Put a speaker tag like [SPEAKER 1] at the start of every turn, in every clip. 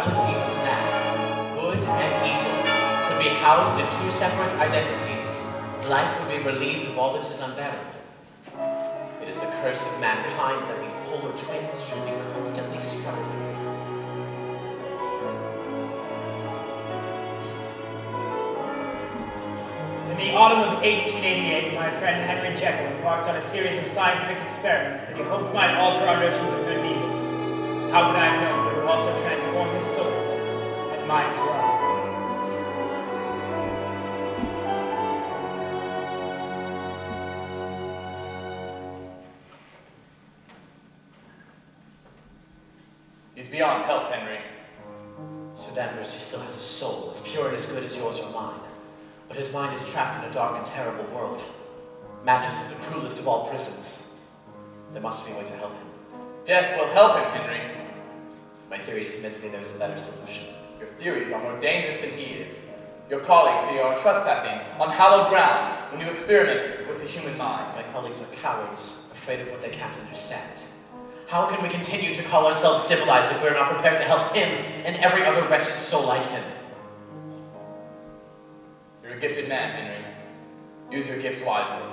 [SPEAKER 1] duality of man, good and evil, could be housed in two separate identities, life would be relieved of all that is unbearable. It is the curse of mankind that these polar twins should be constantly struggling.
[SPEAKER 2] In the autumn of 1888, my friend Henry Jekyll embarked on a series of scientific experiments that he hoped might alter our notions of good and evil. How could I have known it would also and as well?
[SPEAKER 3] He's beyond help, Henry.
[SPEAKER 1] Sir Danvers, he still has a soul, as pure and as good as yours or mine. But his mind is trapped in a dark and terrible world. Madness is the cruelest of all prisons. There must be a way to help him.
[SPEAKER 3] Death will help him, Henry.
[SPEAKER 1] My theories convince me there's a better solution.
[SPEAKER 3] Your theories are more dangerous than he is. Your colleagues here are trespassing on hallowed ground when you experiment with the human mind.
[SPEAKER 1] My colleagues are cowards, afraid of what they can't understand. How can we continue to call ourselves civilized if we're not prepared to help him and every other wretched soul like him?
[SPEAKER 3] You're a gifted man, Henry. Use your gifts wisely.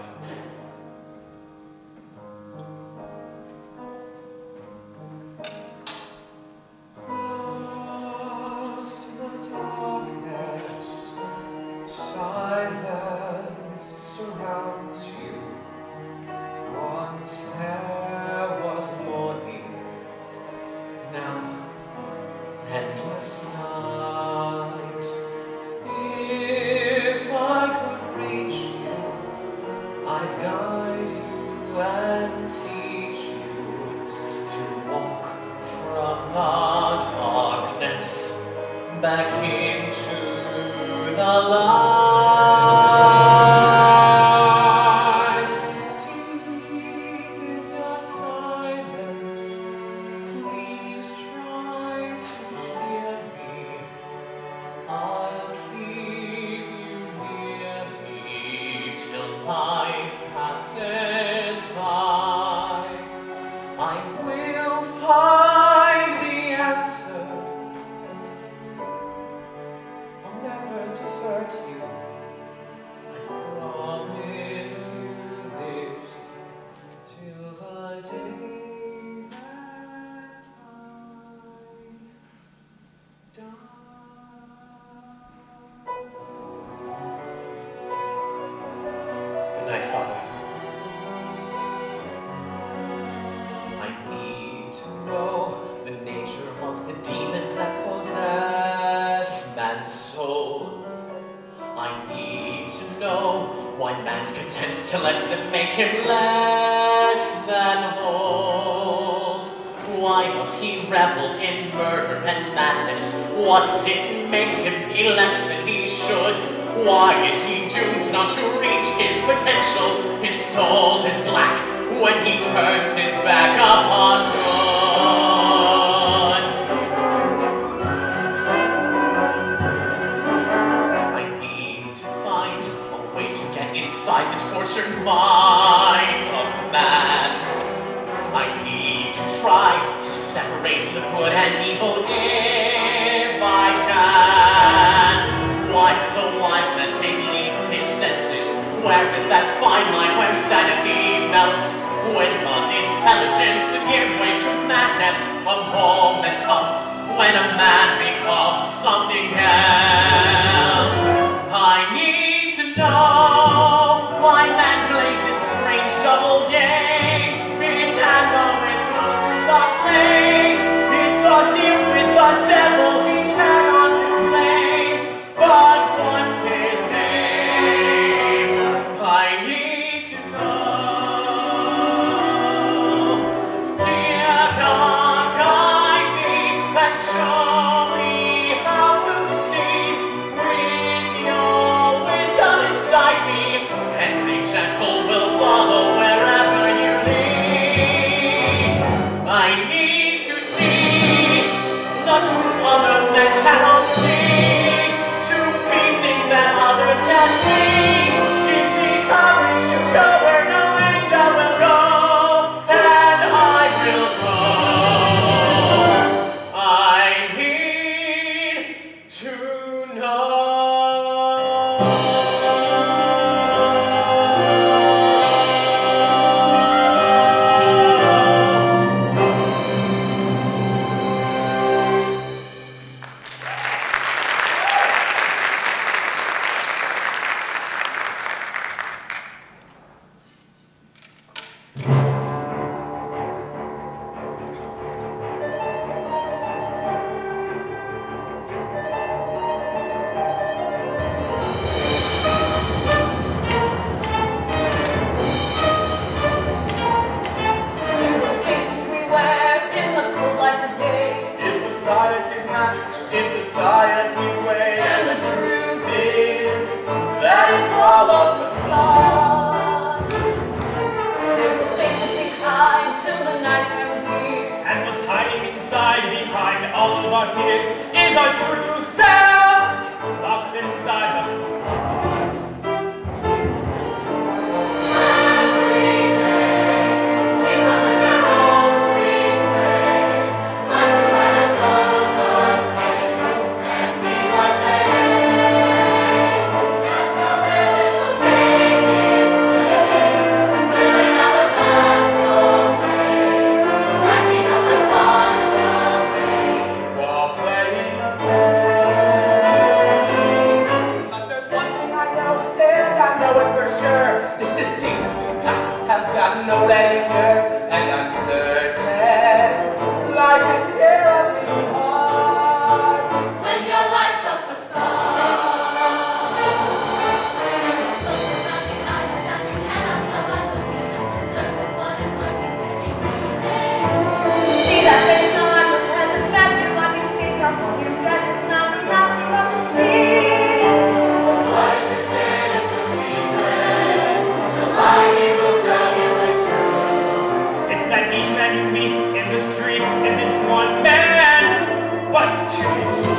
[SPEAKER 4] Meets meet in the street isn't one man, but two.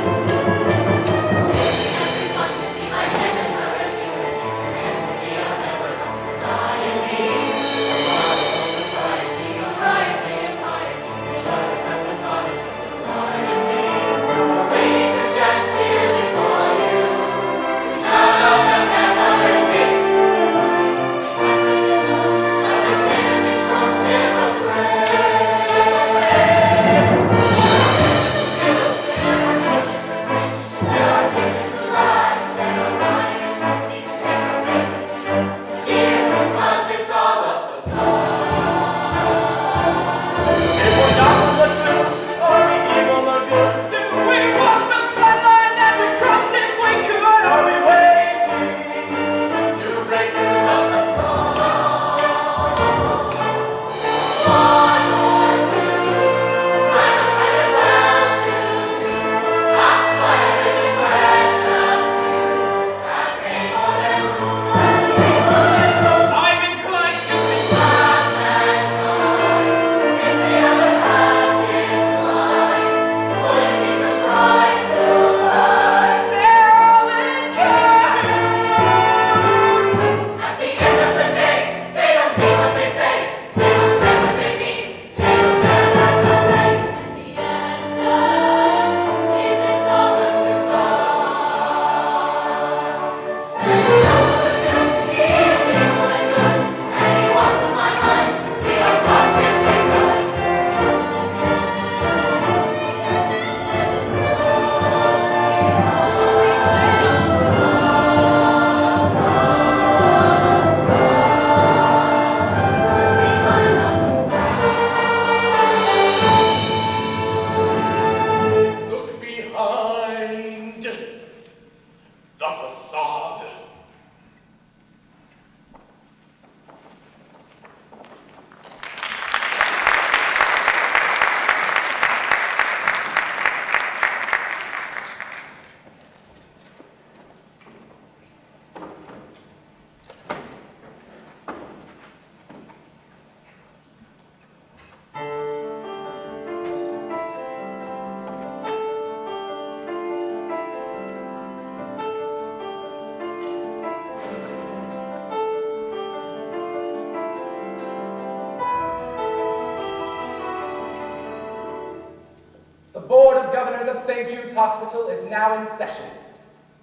[SPEAKER 5] session.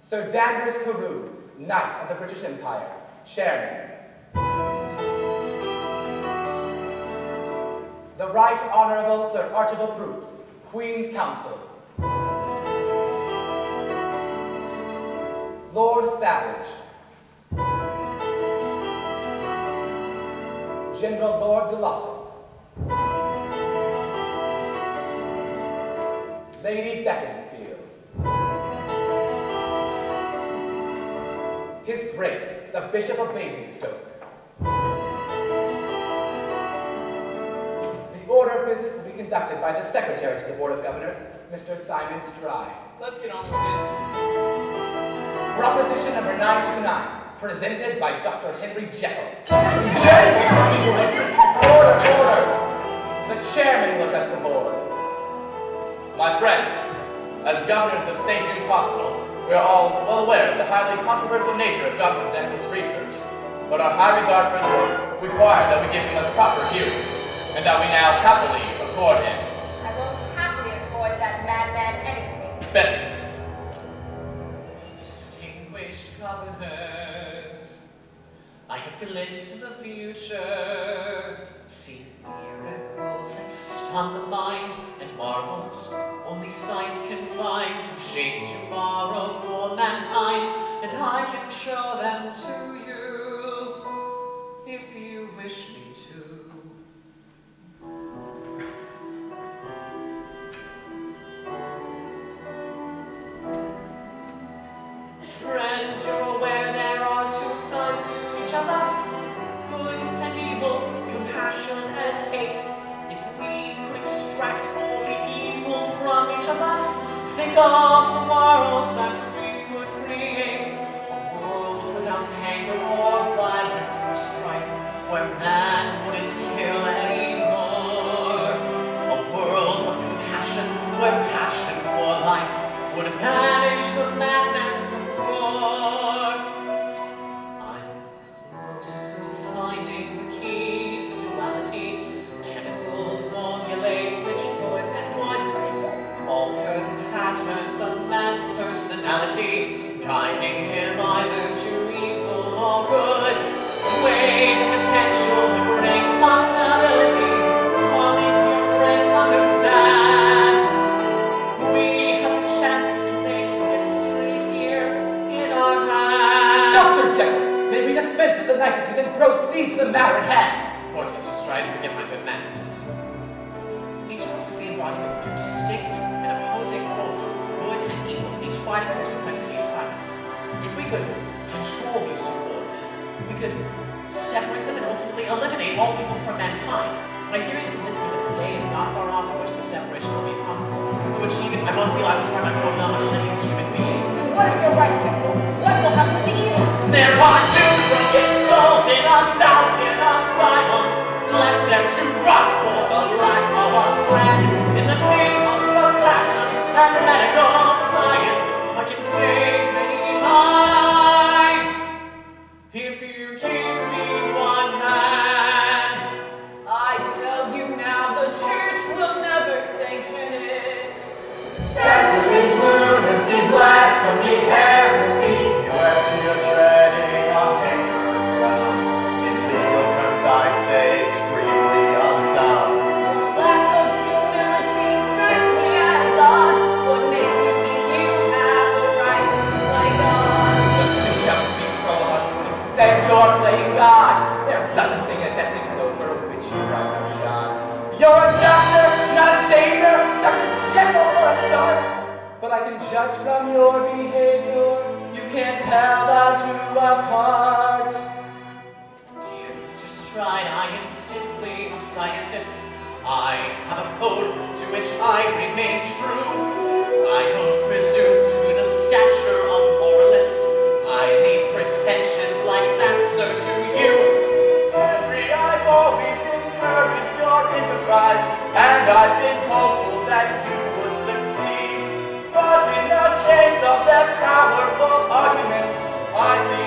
[SPEAKER 5] So daggers could chairman will address the board.
[SPEAKER 1] My friends, as governors of St. Jude's Hospital, we are all well aware of the highly controversial nature of Dr. Jekyll's research, but our high regard for his work require that we give him a proper hearing, and that we now happily accord him.
[SPEAKER 4] I won't happily afford that madman anything.
[SPEAKER 1] Bessie,
[SPEAKER 3] Distinguished governors, I have glimpsed the future, seen miracles stun the mind, and marvels only science can find. To shape tomorrow for mankind, and I can show them to you. If you wish me where man
[SPEAKER 5] dispense with the and proceed to the matter at hand?
[SPEAKER 3] Of course, Mr. Stride, forget my good manners. Each of us is the embodiment of two distinct and opposing forces, good and evil, each fighting for supremacy inside us. If we could control these two forces, we could separate them and ultimately eliminate all evil from mankind. My theory is convinced me that the day is not far off in which this separation will be impossible. To achieve it, I must be allowed to try my formula on a living human being.
[SPEAKER 4] And what if you're right, Jekyll? What will happen to the evil?
[SPEAKER 3] There are two
[SPEAKER 5] says you're playing God. There's such a thing as ethics over which you have no shot. You're a doctor, not a savior, Dr. Jekyll for a start. But I can judge from your behavior, you can't tell the two apart.
[SPEAKER 3] dear Mr. Stride, I am simply a scientist. I have a code to which I remain true. I don't presume I've been hopeful that you would succeed. But in the case of their powerful arguments, I see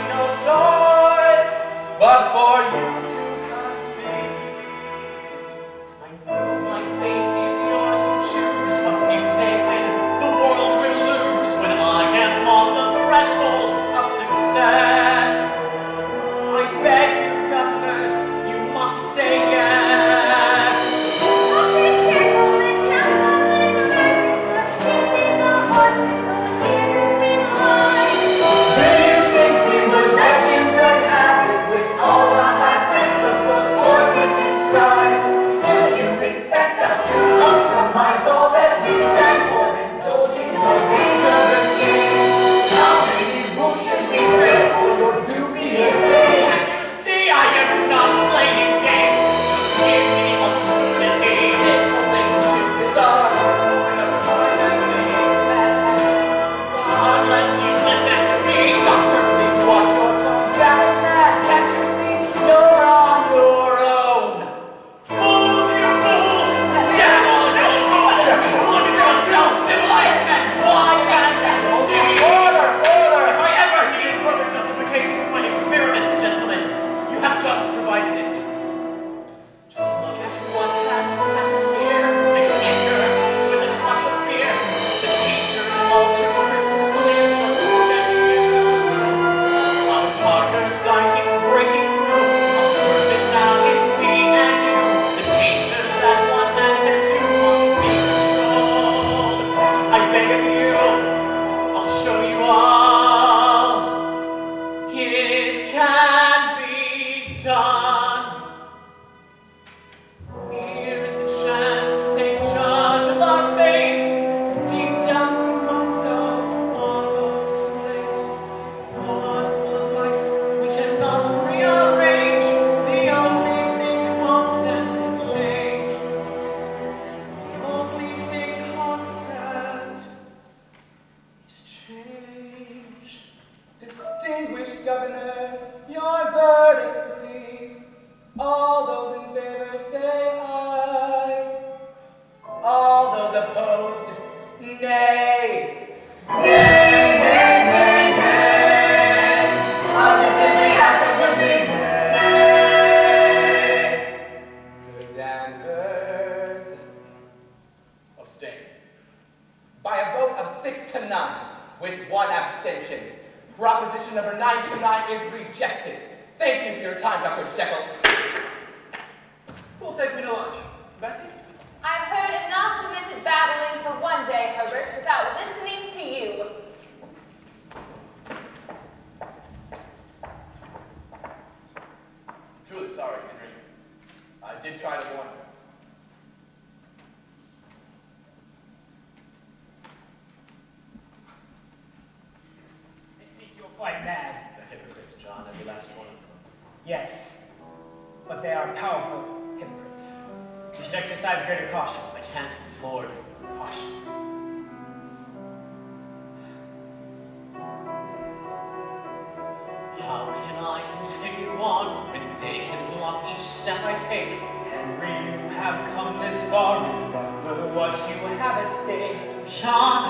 [SPEAKER 1] Henry, you
[SPEAKER 2] have come this far. Remember what you have at stake.
[SPEAKER 3] John,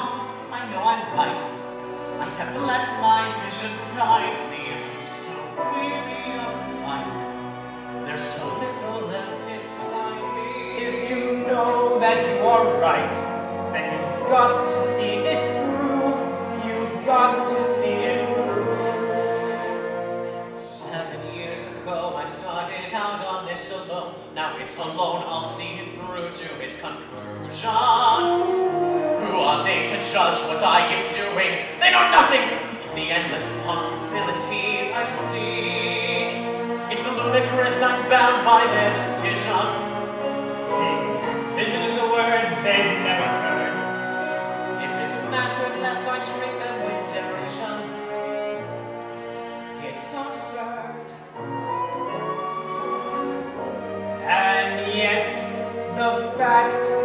[SPEAKER 3] I know I'm right. I have let my vision guide me. I'm so weary of the fight. There's so little left inside me.
[SPEAKER 2] If you know that you are right, then you've got to see it through. You've got to
[SPEAKER 3] Now it's alone, I'll see it through to its conclusion. Who are they to judge what I am doing? They know nothing of the endless possibilities I seek. It's ludicrous, I'm bound by their decision.
[SPEAKER 2] Seems vision is a word they've never heard.
[SPEAKER 3] If it mattered less, I treat
[SPEAKER 2] fact,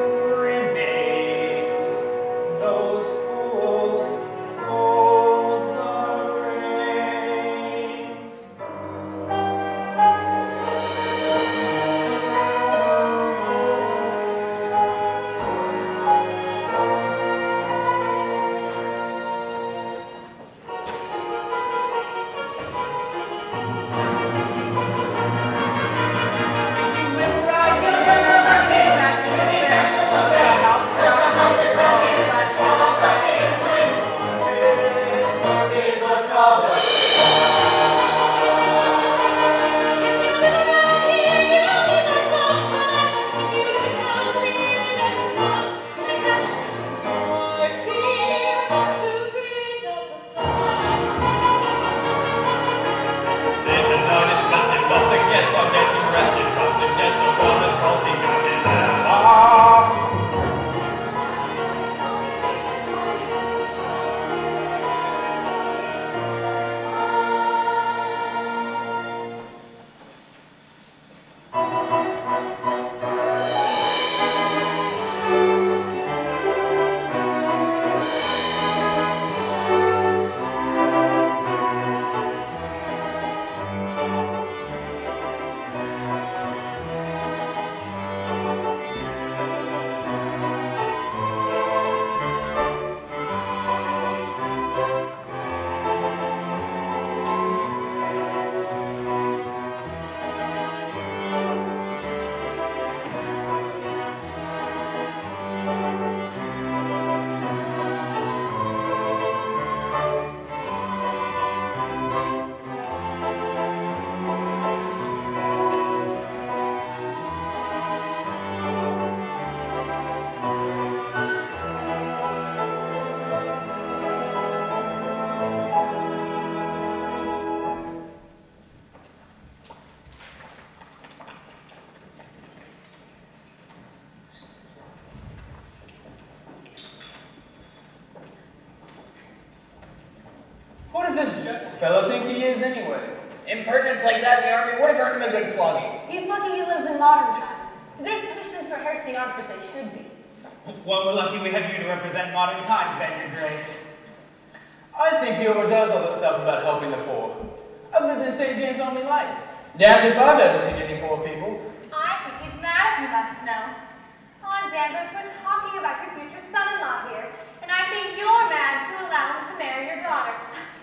[SPEAKER 2] Danvers, we're
[SPEAKER 5] talking about
[SPEAKER 1] your future son-in-law here, and
[SPEAKER 4] I think you're mad to allow him to marry your daughter.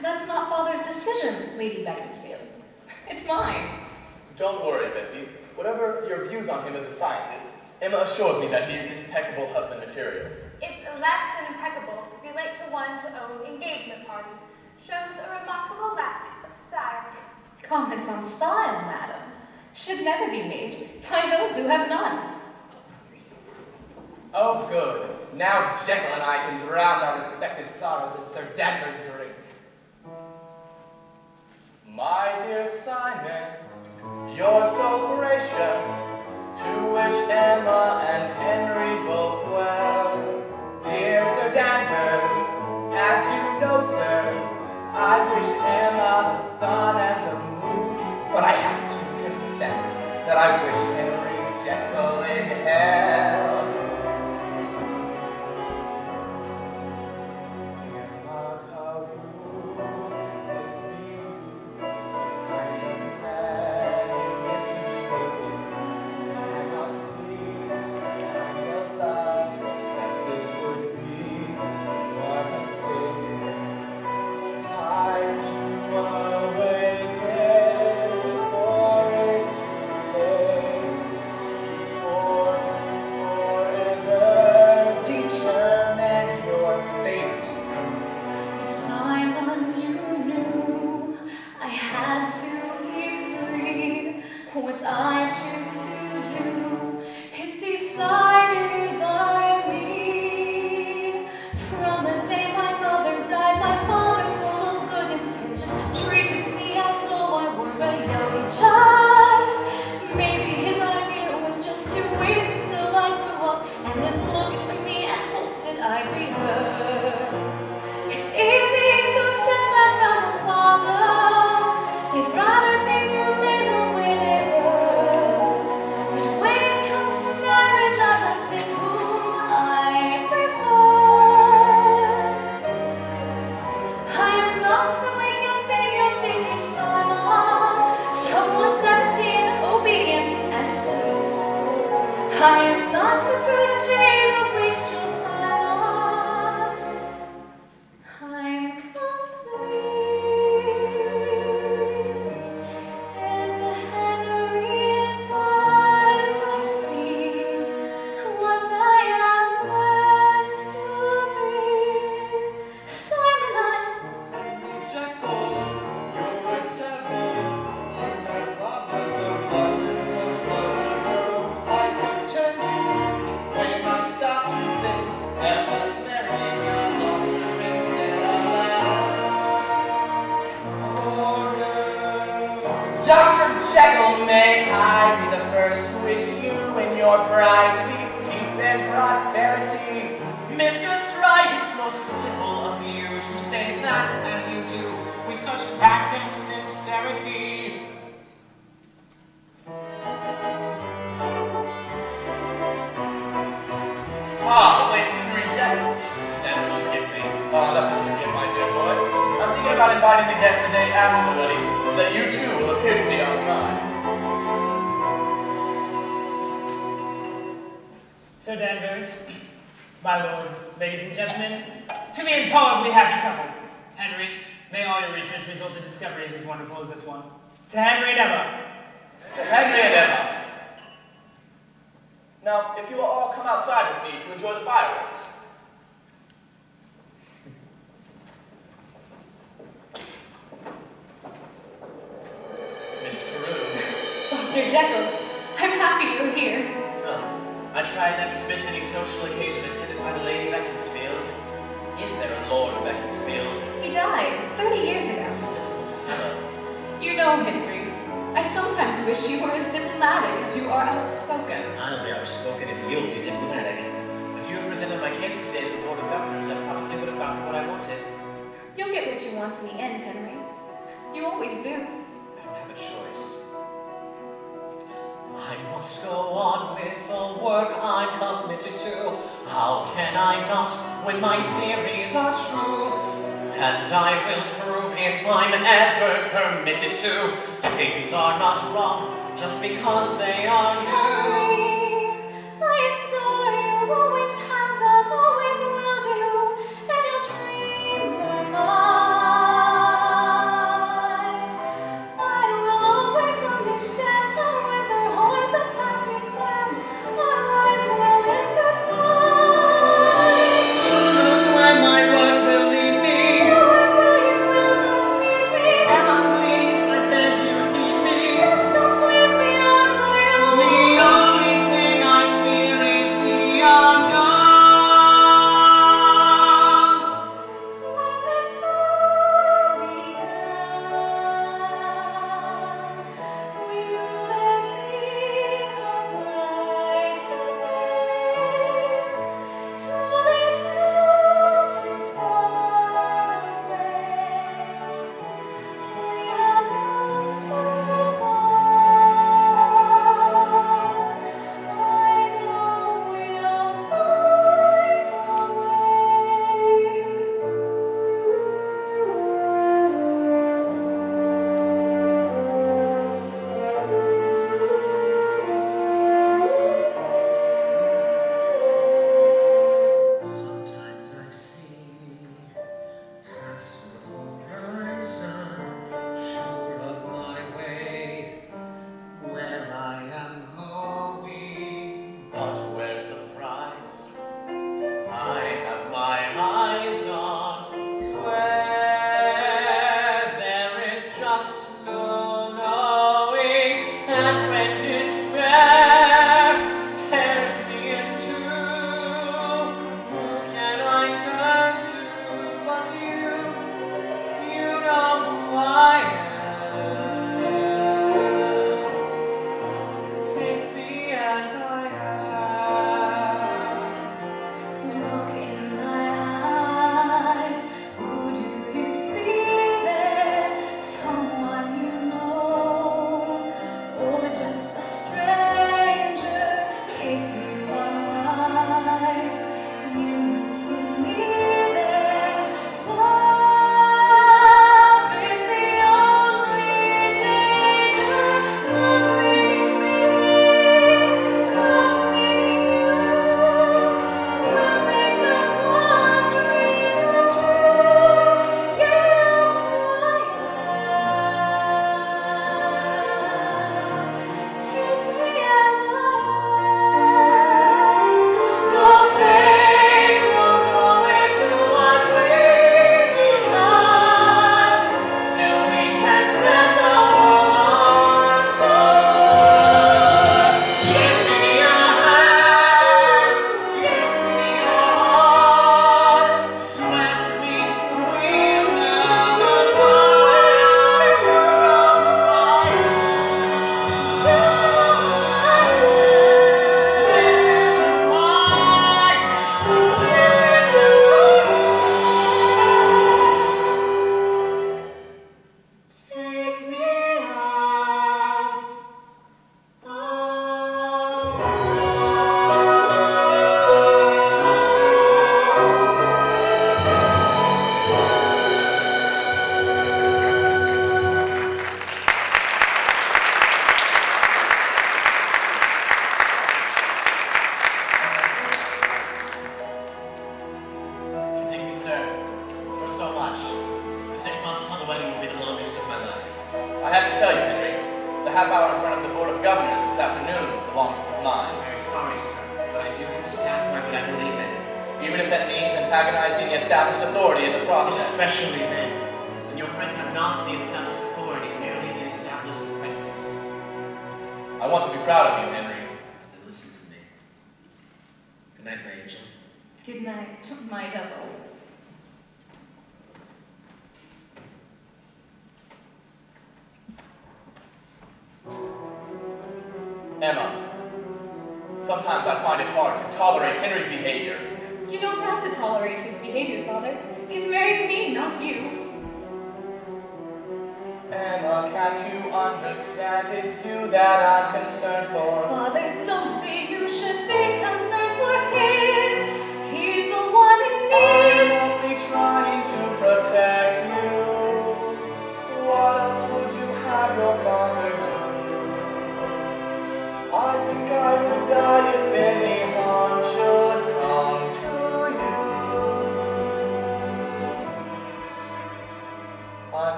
[SPEAKER 4] That's not Father's decision, Lady Beaconsfield. It's mine.
[SPEAKER 1] Don't worry, Bessie. Whatever your views on him as a scientist, Emma assures me that he is impeccable husband material.
[SPEAKER 6] It's less than impeccable to be late to one's own engagement party. Shows a remarkable lack of style.
[SPEAKER 4] Comments on style, madam, should never be made by those who have none.
[SPEAKER 5] Oh, good. Now Jekyll and I can drown our respective sorrows in Sir Danvers' drink.
[SPEAKER 1] My dear Simon, you're so gracious to wish Emma and Henry both well.
[SPEAKER 5] Dear Sir Danvers, as you know, sir, I wish Emma the sun and the moon, but I have to confess that I wish Henry Jekyll in hell.
[SPEAKER 2] Sir Danvers, my lords, ladies and gentlemen, to the intolerably happy couple. Henry, may all your research result in discoveries as wonderful as this one. To Henry and Emma,
[SPEAKER 1] To Henry and Emma. Now, if you will all come outside with me to enjoy the fireworks.
[SPEAKER 3] Miss any social occasion attended by the Lady Beaconsfield. Is there a Lord Beaconsfield?
[SPEAKER 4] He died 30 years ago.
[SPEAKER 3] Sensible fellow.
[SPEAKER 4] You know, Henry, I sometimes wish you were as diplomatic as you are outspoken.
[SPEAKER 3] I'll be outspoken if you'll be diplomatic. If you had presented my case today to the Board of Governors, I probably would have gotten what I wanted.
[SPEAKER 4] You'll get what you want in the end, Henry. You always do.
[SPEAKER 3] I don't have a choice. I must go on with the work I'm committed to. How can I not when my theories are true? And I will prove if I'm ever permitted to. Things are not wrong just because they are new.
[SPEAKER 4] Henry, I adore you, always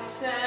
[SPEAKER 1] said.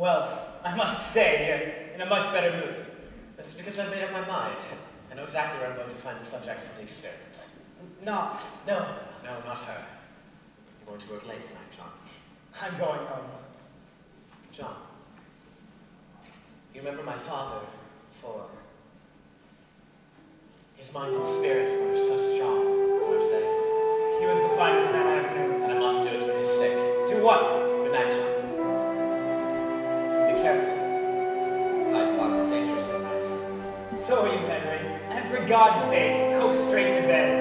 [SPEAKER 2] Well, I
[SPEAKER 7] must say, I'm in a
[SPEAKER 3] much better mood.
[SPEAKER 2] That's because I've made up my mind. I know exactly where I'm going to find the subject for the experiment.
[SPEAKER 3] Not.
[SPEAKER 2] No, no, not her. You're going to work late tonight, John.
[SPEAKER 3] I'm going home.
[SPEAKER 2] John, you remember my father for his mind and spirit were so
[SPEAKER 3] you, Henry. And for God's sake, go straight to bed.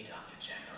[SPEAKER 8] Me, Dr. Jekyll.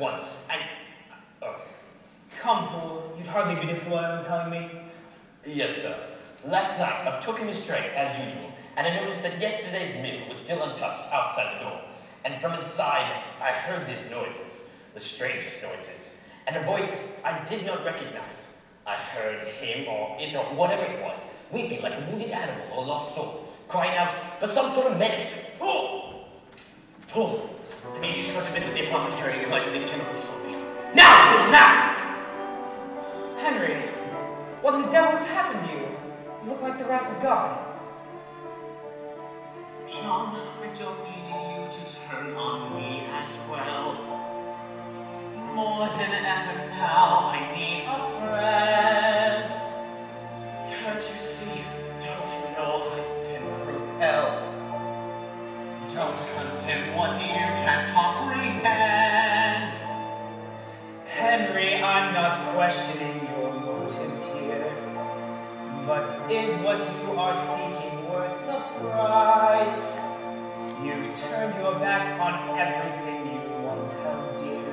[SPEAKER 8] Once. And, oh,
[SPEAKER 2] Come, Poole. You'd hardly be disloyal in telling me.
[SPEAKER 8] yes, sir. Last night, I took him astray, as usual, and I noticed that yesterday's meal was still untouched outside the door. And from inside, I heard these noises, the strangest noises, and a voice I did not recognize. I heard him, or it, or whatever it was, weeping like a wounded animal or lost soul, crying out for some sort of medicine.
[SPEAKER 3] Poole! Poole! I need you to go to visit the apothecary and collect these chemicals for me. Now! Now!
[SPEAKER 2] Henry, what in the devil has happened to you? You look like the wrath of God.
[SPEAKER 3] John, I don't need you to turn on me as well. More than ever now, I need a friend. Can't you see? Don't you know I've been through hell? Don't condemn what you can't comprehend.
[SPEAKER 2] Henry, I'm not questioning your motives here. But is what you are seeking worth the price? You've turned your back on everything you once held dear.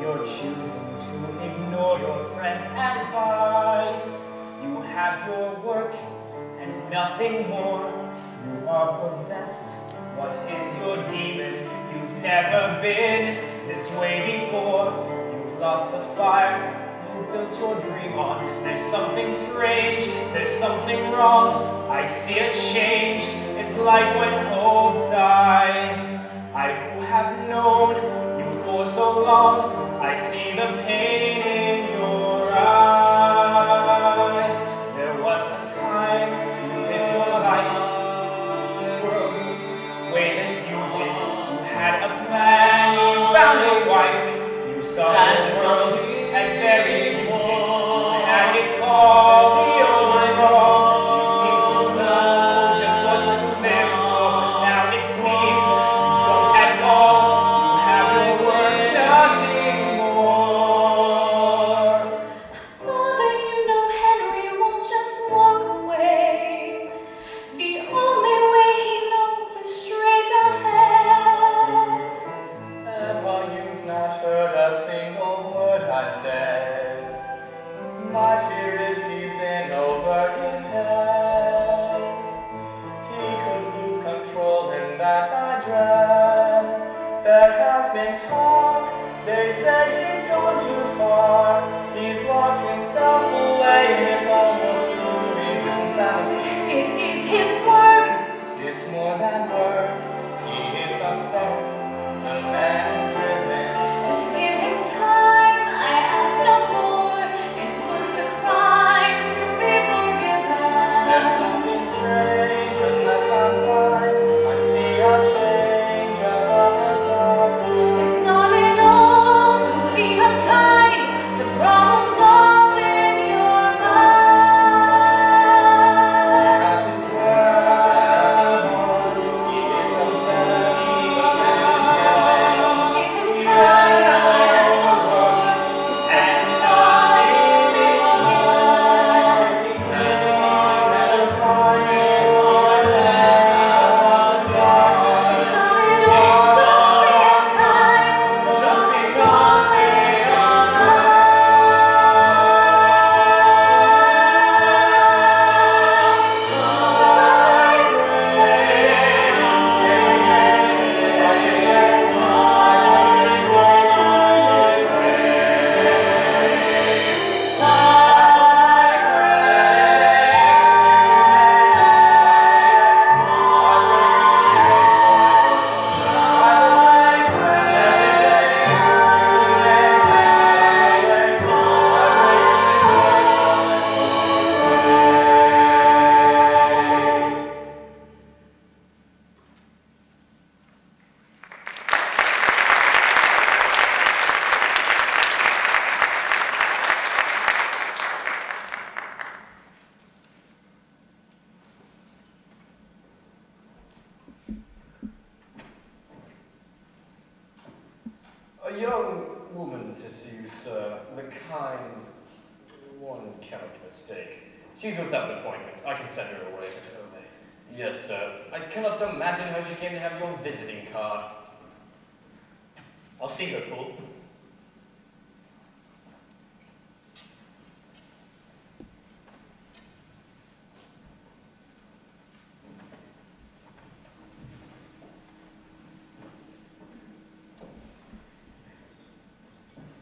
[SPEAKER 2] You're choosing to ignore your friend's advice. You have your work and nothing more. You are possessed. What is your demon? You've never been this way before. You've lost the fire you built your dream on. There's something strange, there's something wrong. I see a change, it's like when hope dies. I who have known you for so long, I see the pain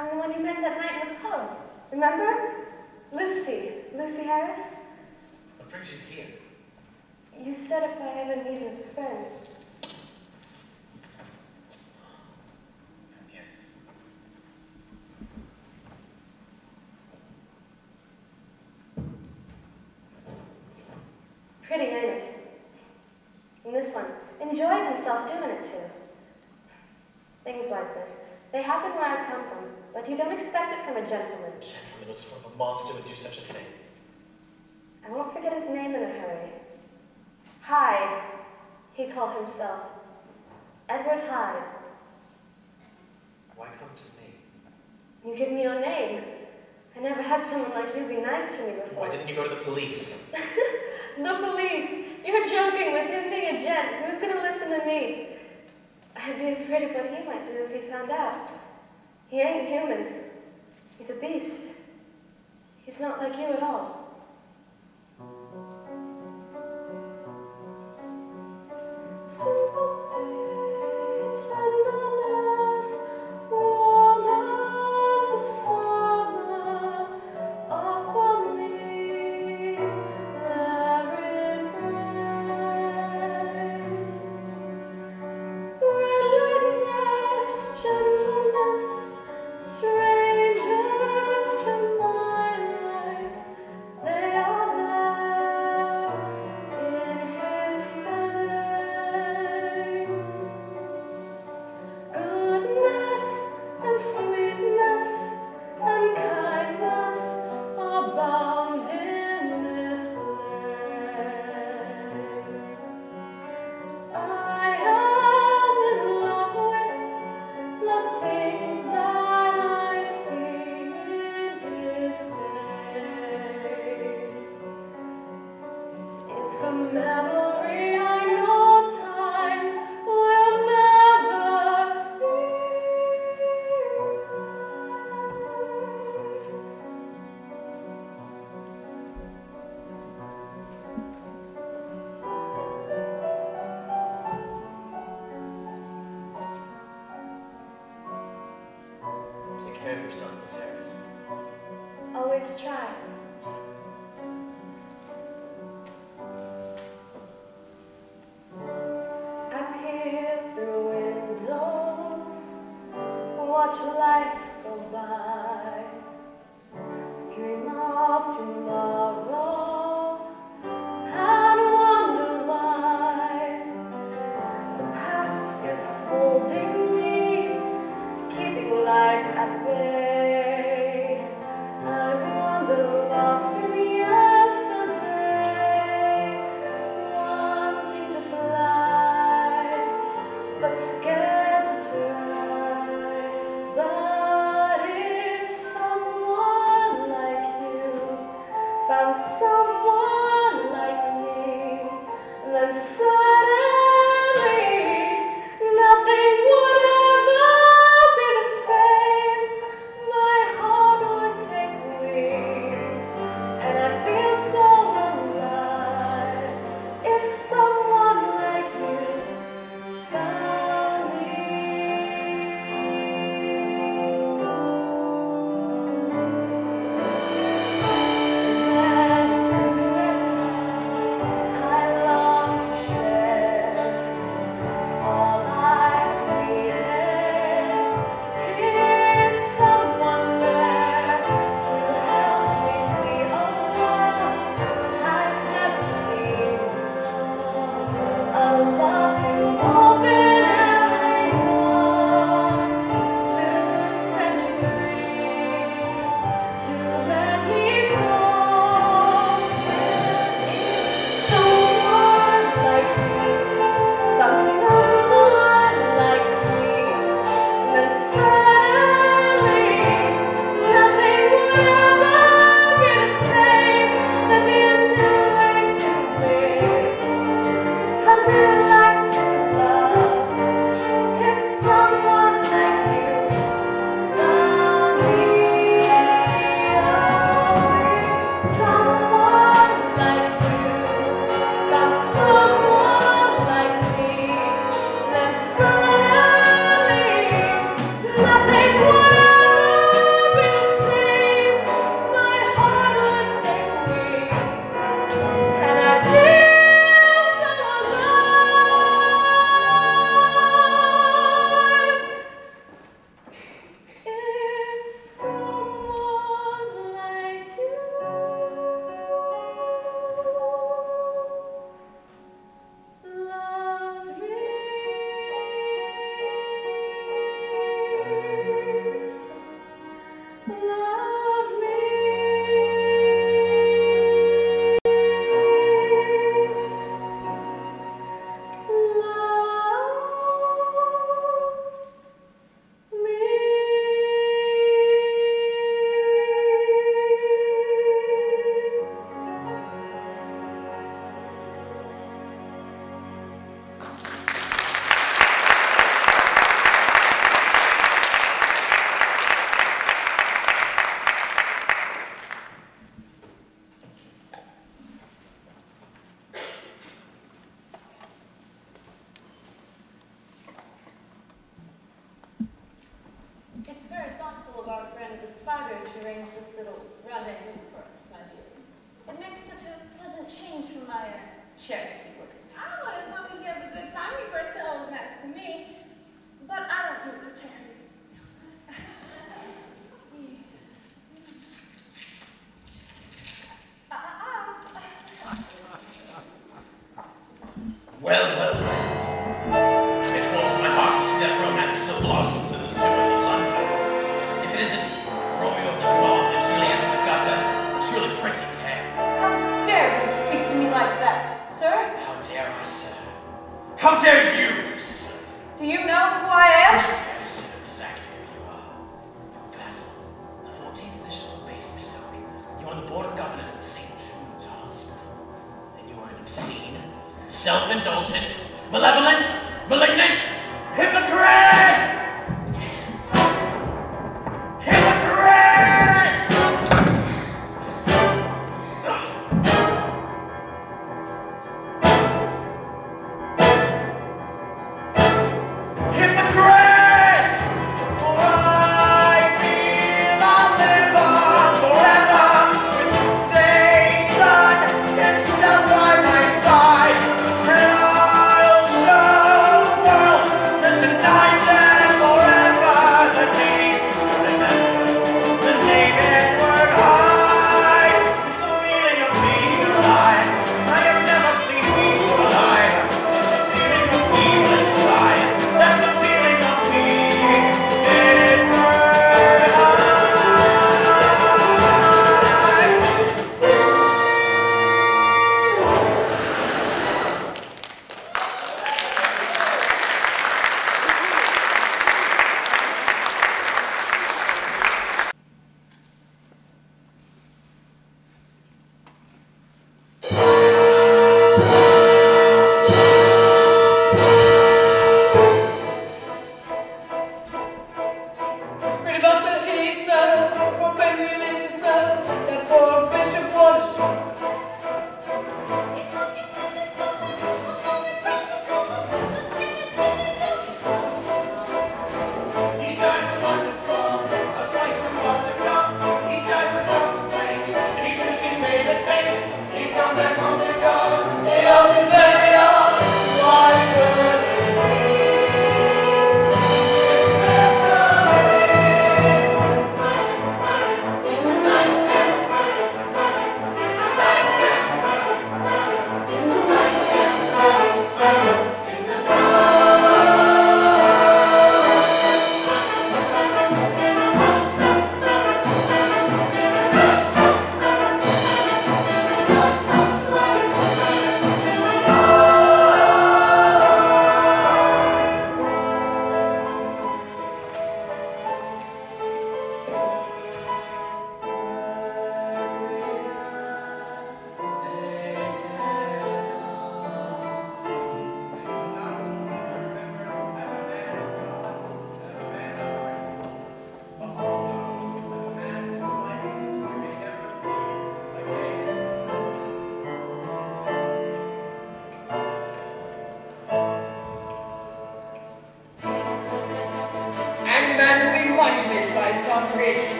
[SPEAKER 1] I'm
[SPEAKER 4] the
[SPEAKER 8] one
[SPEAKER 7] you met that night in the pub. Remember? Lucy. Lucy Harris?
[SPEAKER 3] What brings you here?
[SPEAKER 7] You said if I ever needed a friend.
[SPEAKER 3] Come here.
[SPEAKER 7] Pretty, ain't it? And this one enjoyed himself doing it too. Things like this. They happen where I come from, but you don't expect it from a gentleman.
[SPEAKER 3] A Gentleman what sort of a monster would do such a thing?
[SPEAKER 7] I won't forget his name in a hurry. Hyde, he called himself. Edward Hyde.
[SPEAKER 3] Why come to me?
[SPEAKER 7] You give me your name. I never had someone like you be nice to me before.
[SPEAKER 3] Why didn't you go to the police?
[SPEAKER 7] The police! You're joking with him being a gent. Who's gonna listen to me? I'd be afraid of what he might do if he found out. He ain't human. He's a beast. He's not like you at all.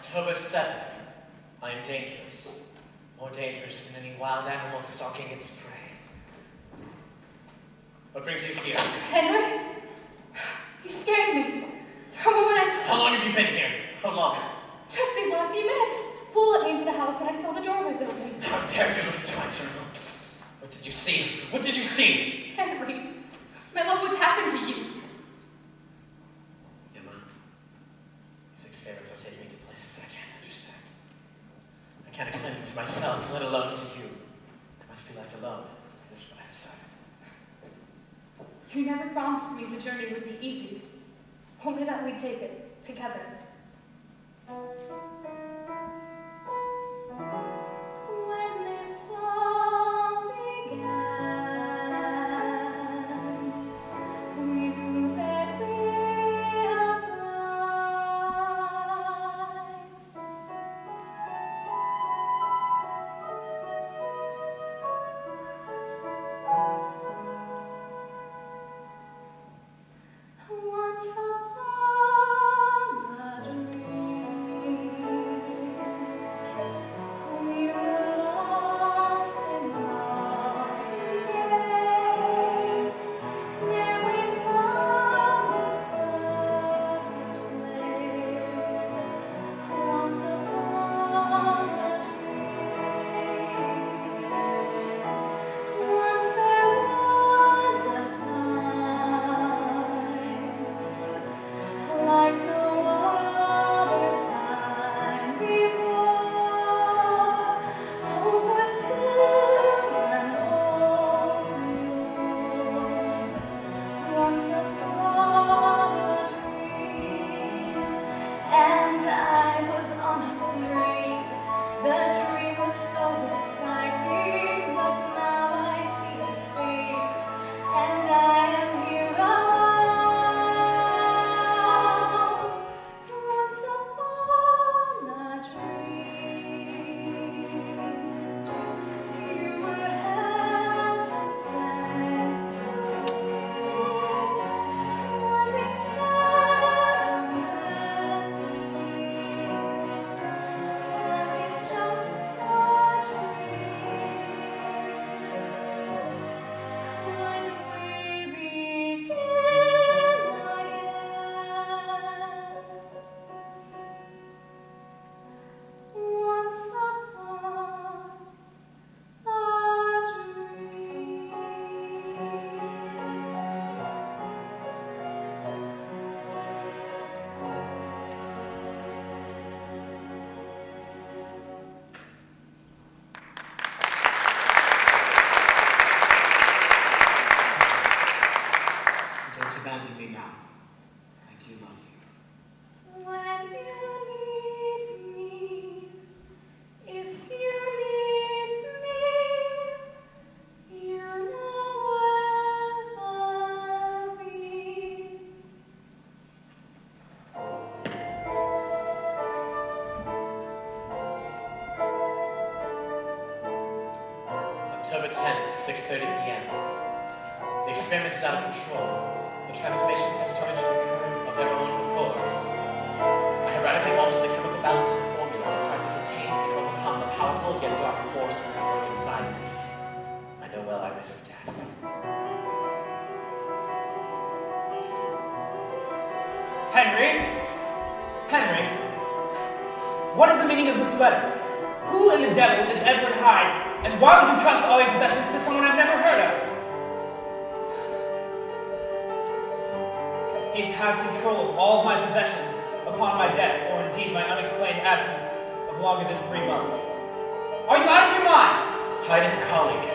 [SPEAKER 7] October 7th. I am dangerous. More dangerous than any wild animal stalking its prey. What brings you here?
[SPEAKER 3] Henry? You scared me. For a moment, I...
[SPEAKER 7] How long have you been here? How long?
[SPEAKER 3] Just these last few minutes. Poole let me into the house and I saw the door was open.
[SPEAKER 7] How dare you look into my journal? What did you see? What did you see? 6.30 p.m. The experiment is out of control. The transformations have started to occur of their own accord. I have radically altered the chemical balance of the formula to try to contain and overcome the powerful yet dark forces that work inside me. I know well I risk death.
[SPEAKER 2] Henry? Henry? What is the meaning of this letter? Who in the devil is Edward Hyde, and why would you trust all your possessions to someone I've never heard of? He is to have control of all of my possessions upon my death, or indeed my unexplained absence of longer than three months. Are you out of your mind?
[SPEAKER 7] Hyde is a colleague,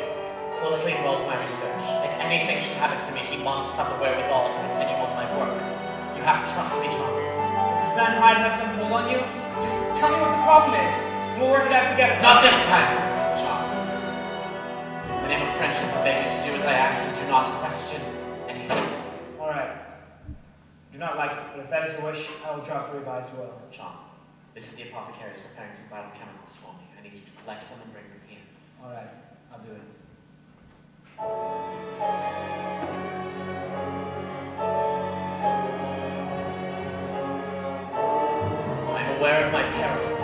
[SPEAKER 7] closely involved in my research. If anything should happen to me, he must have the wherewithal to continue on my work. You have to trust me, John.
[SPEAKER 2] Does this man Hyde have some hold on you? Just tell me what the problem is, and we'll work it out together.
[SPEAKER 7] Not this time, to do as I ask and do not question anything.
[SPEAKER 2] All right. Do not like it, but if that is your wish, I will drop the revised will.
[SPEAKER 7] John, this is the apothecary is preparing some vital chemicals for me. I need you to collect them and bring them here.
[SPEAKER 2] All right, I'll do it.
[SPEAKER 7] I am aware of my peril.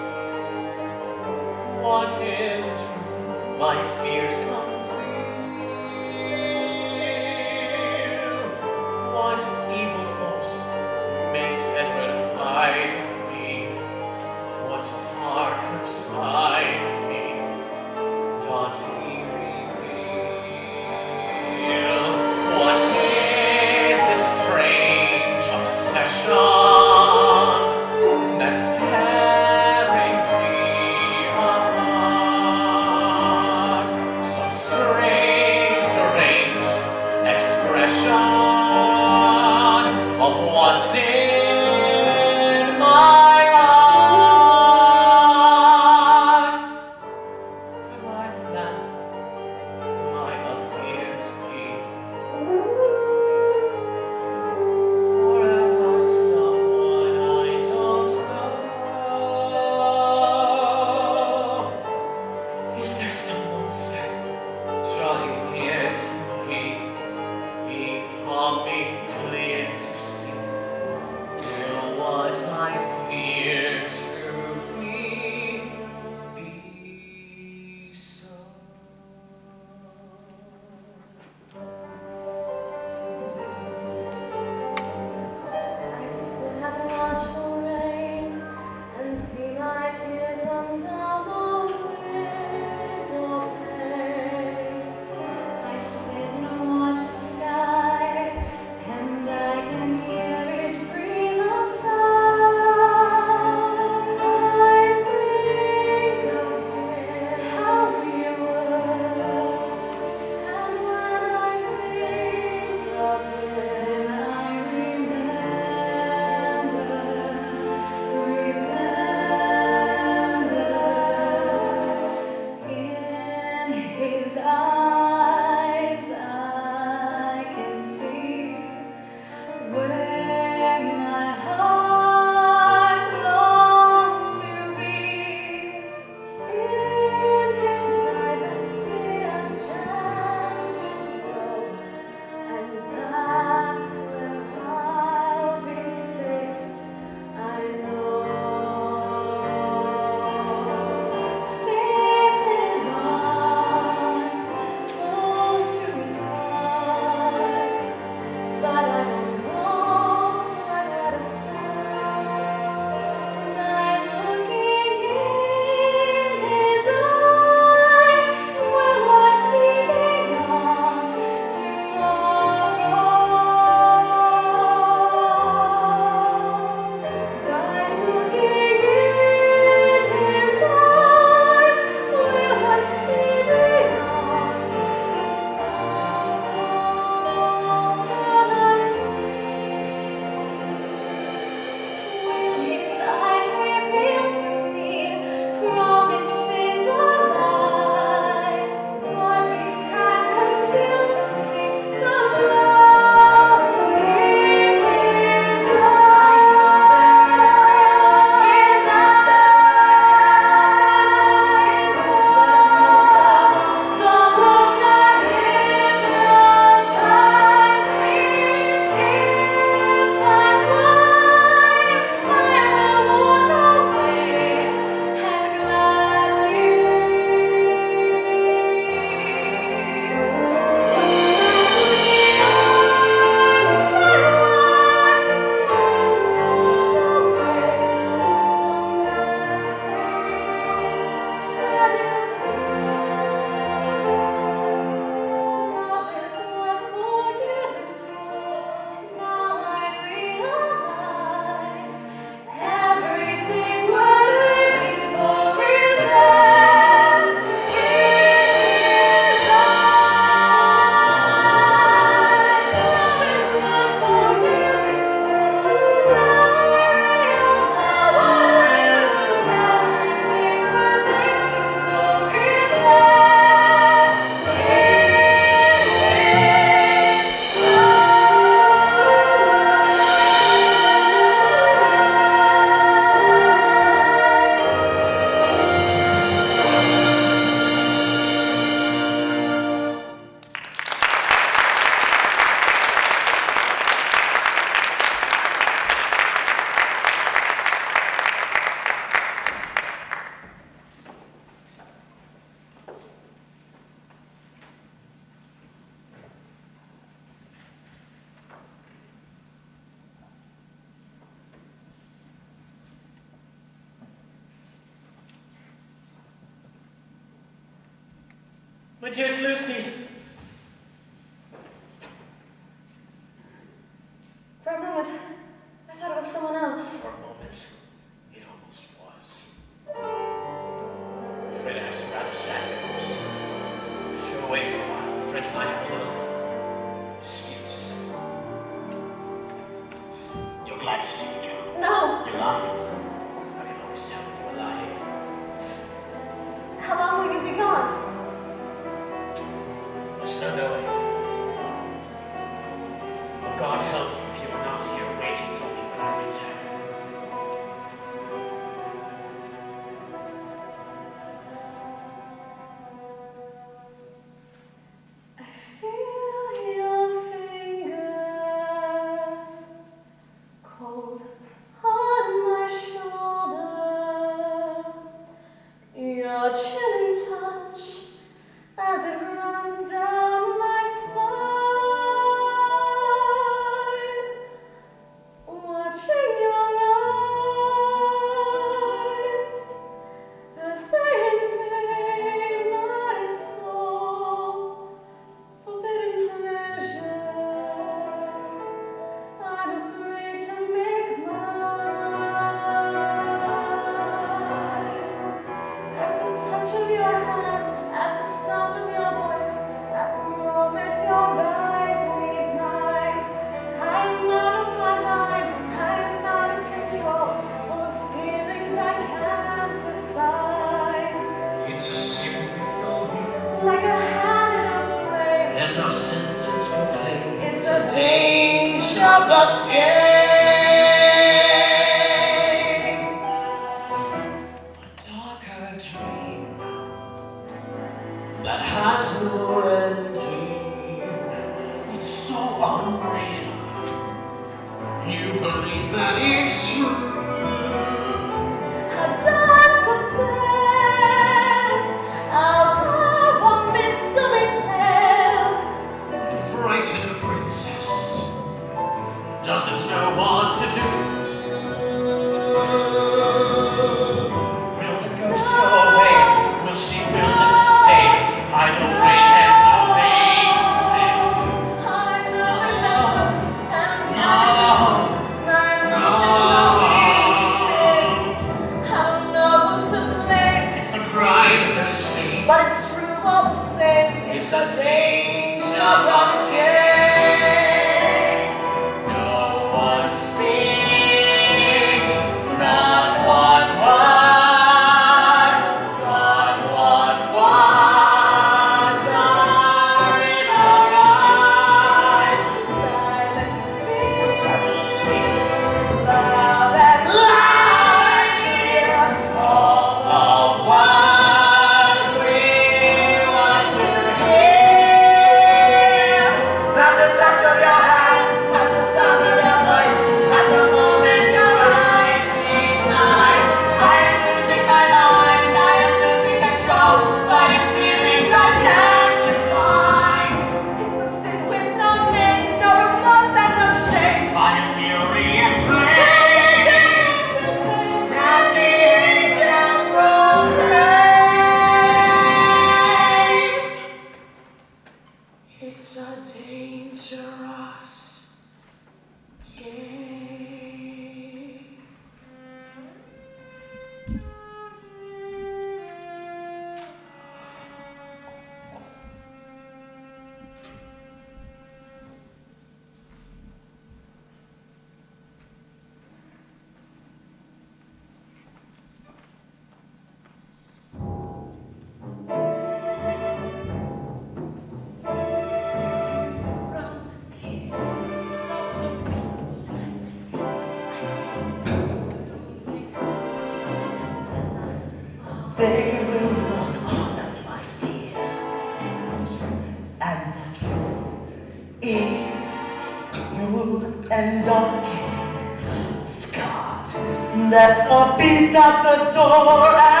[SPEAKER 9] Let the beast at the door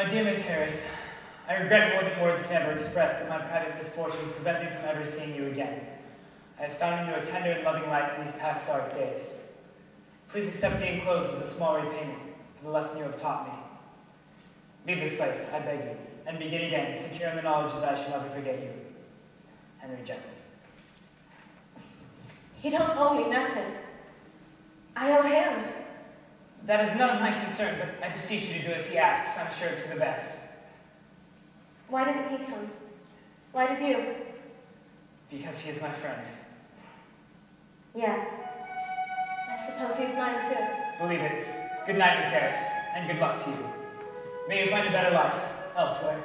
[SPEAKER 2] My dear Miss Harris, I regret more than words can ever express that my private misfortunes prevent me from ever seeing you again.
[SPEAKER 7] I have found in you a tender and loving light in these past dark days. Please accept the enclosed as a small repayment for the lesson you have taught me. Leave this place, I beg you, and begin again, secure in the knowledge that I shall never forget you. Henry Jekyll.
[SPEAKER 2] He don't owe me nothing. I owe him.
[SPEAKER 7] That is none of my concern, but I beseech you to do as he asks. I'm sure it's for the best.
[SPEAKER 2] Why didn't he come? Why did you?
[SPEAKER 7] Because he is my friend.
[SPEAKER 2] Yeah. I suppose he's mine too.
[SPEAKER 7] Believe it. Good night, Miss Harris, and good luck to you. May you find a better life elsewhere.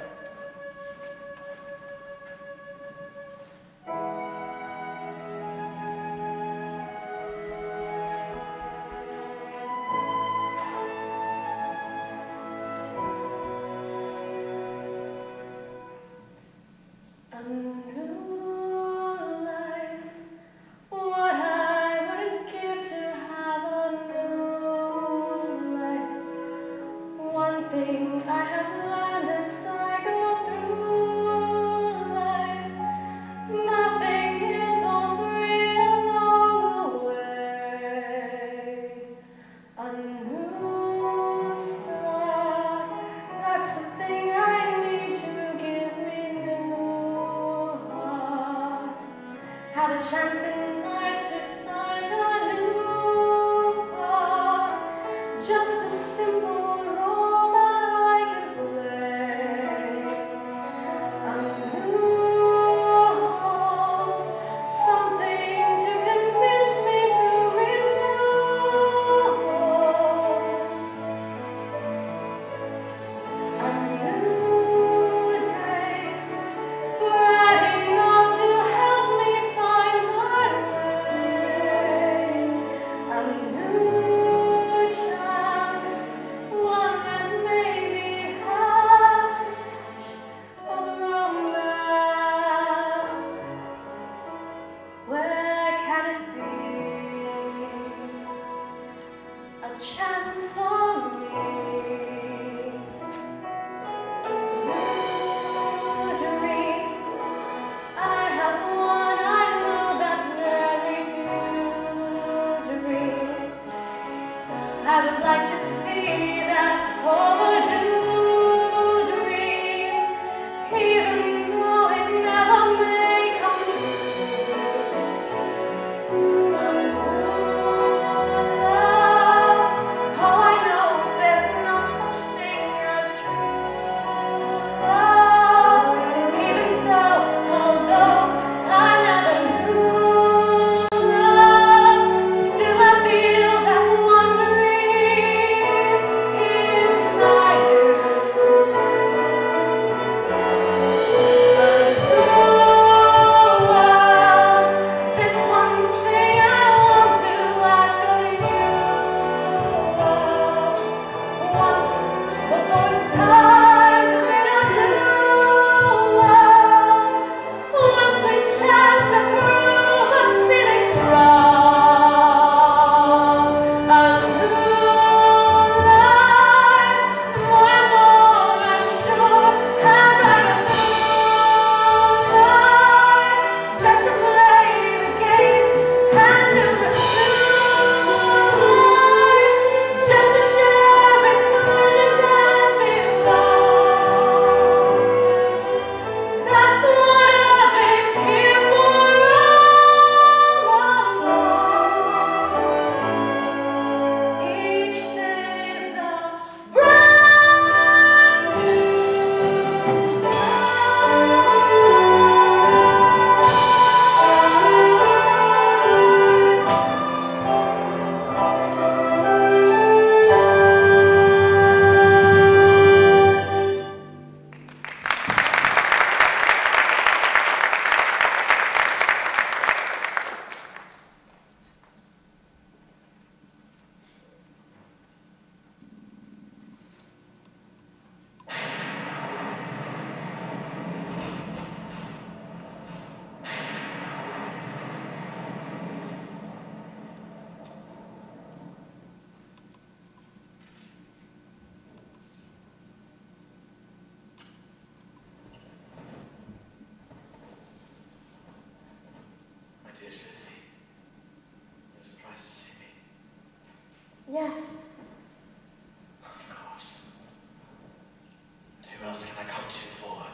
[SPEAKER 3] And who else can I come to for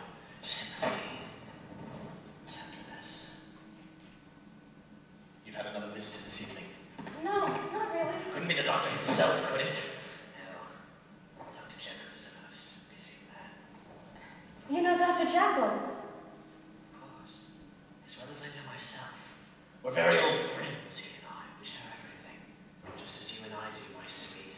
[SPEAKER 3] sympathy, tenderness? You've had another visitor this evening.
[SPEAKER 7] No, not really.
[SPEAKER 3] Couldn't be the doctor himself, could it? No. Dr. Jekyll is a most busy man.
[SPEAKER 7] You know Dr. Jekyll?
[SPEAKER 3] Of course. As well as I know myself. We're very old friends, he and I. We share everything. Just as you and I do, my sweet.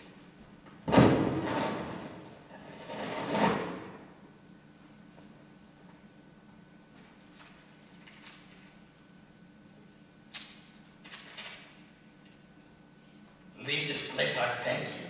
[SPEAKER 3] Leave this place, I beg you.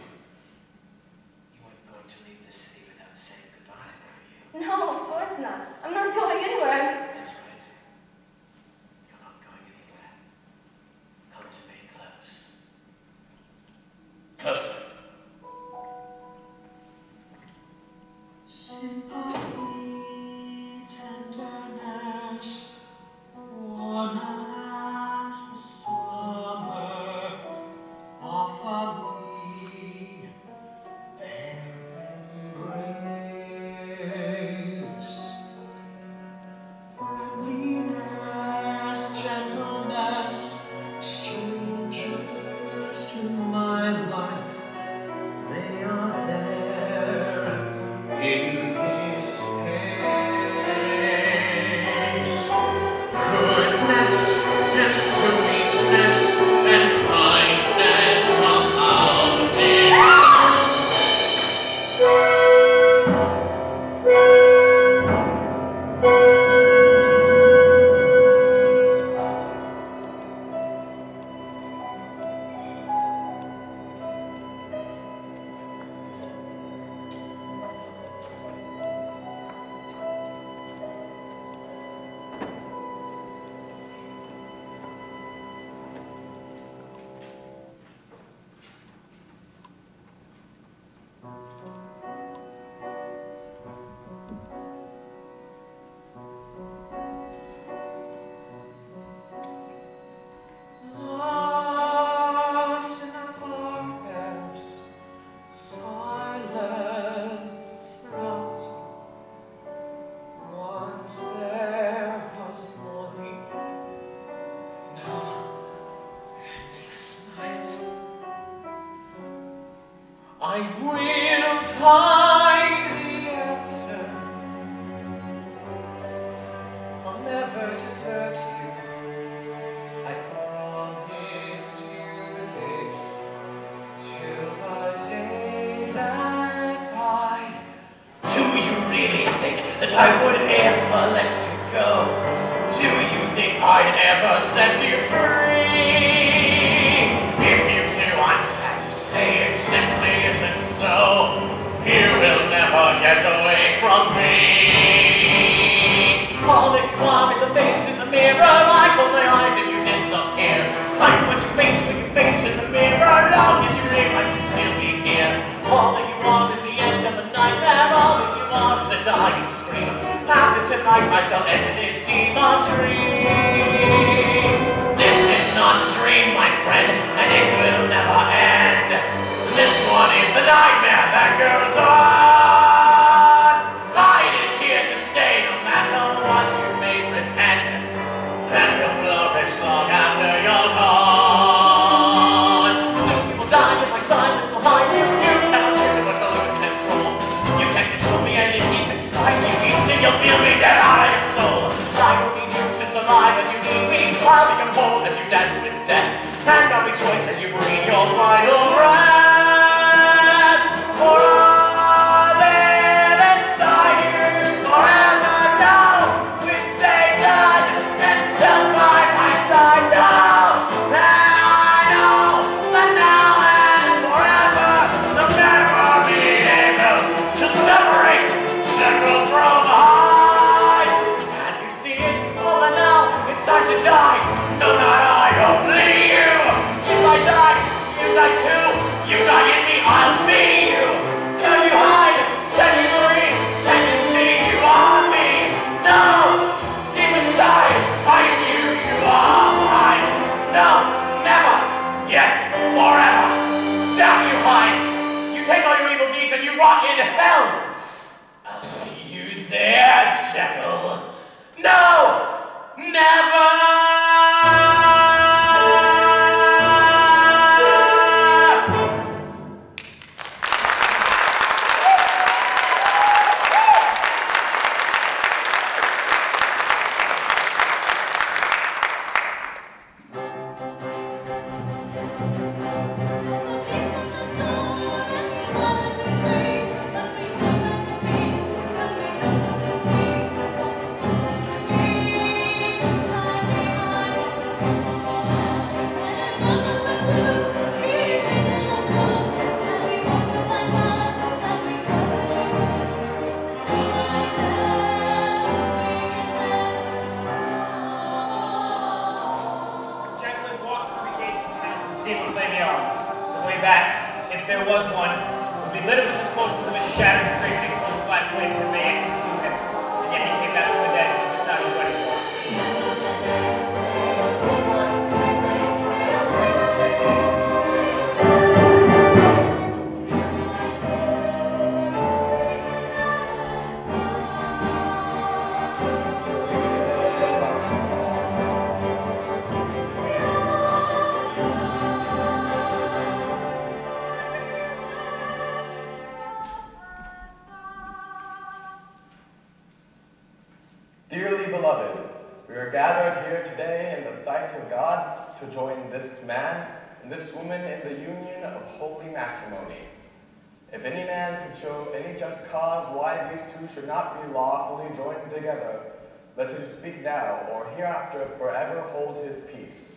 [SPEAKER 3] now
[SPEAKER 1] or hereafter forever hold his peace.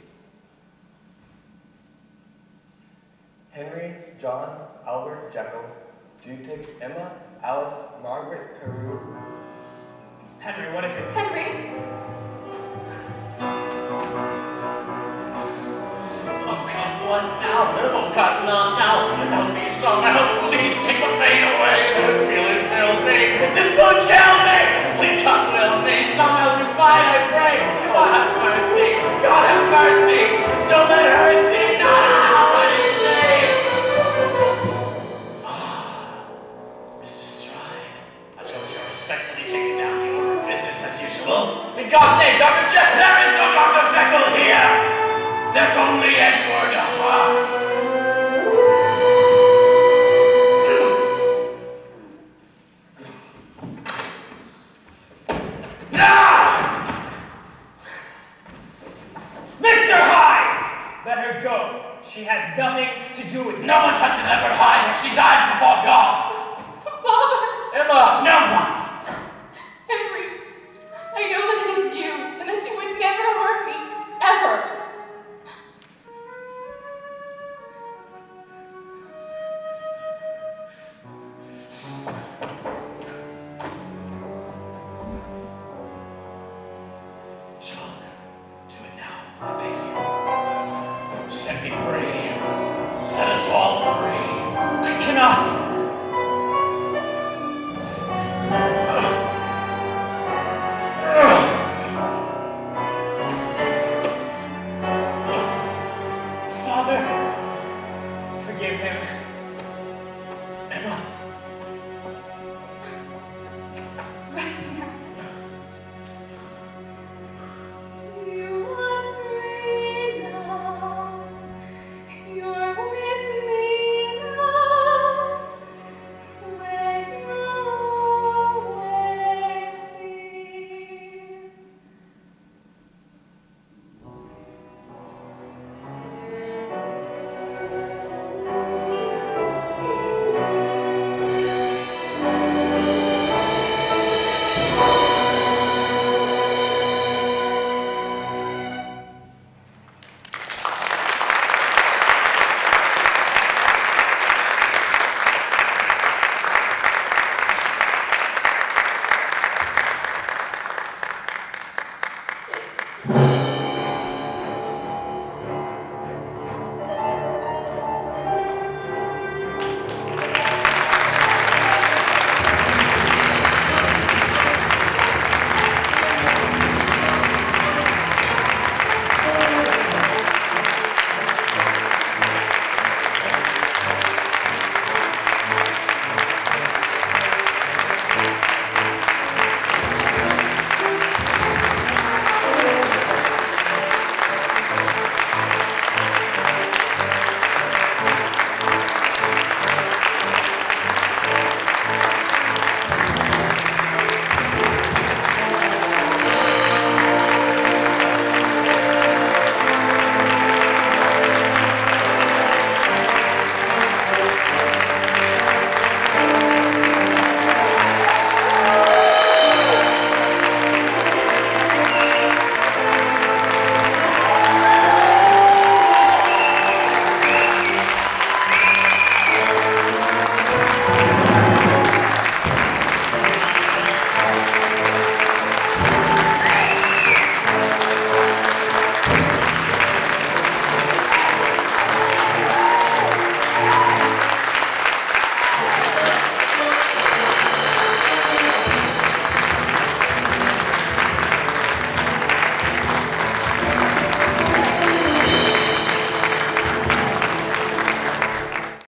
[SPEAKER 1] Henry, John, Albert, Jekyll, Judith, Emma, Alice, Margaret, Carew.
[SPEAKER 2] Henry, what is it?
[SPEAKER 4] Henry!
[SPEAKER 3] Oh God, what now? Oh God, not now! Help me somehow! Please take the pain away! Feel it fill me! This won't kill me! God have mercy! God have mercy! Don't let her see!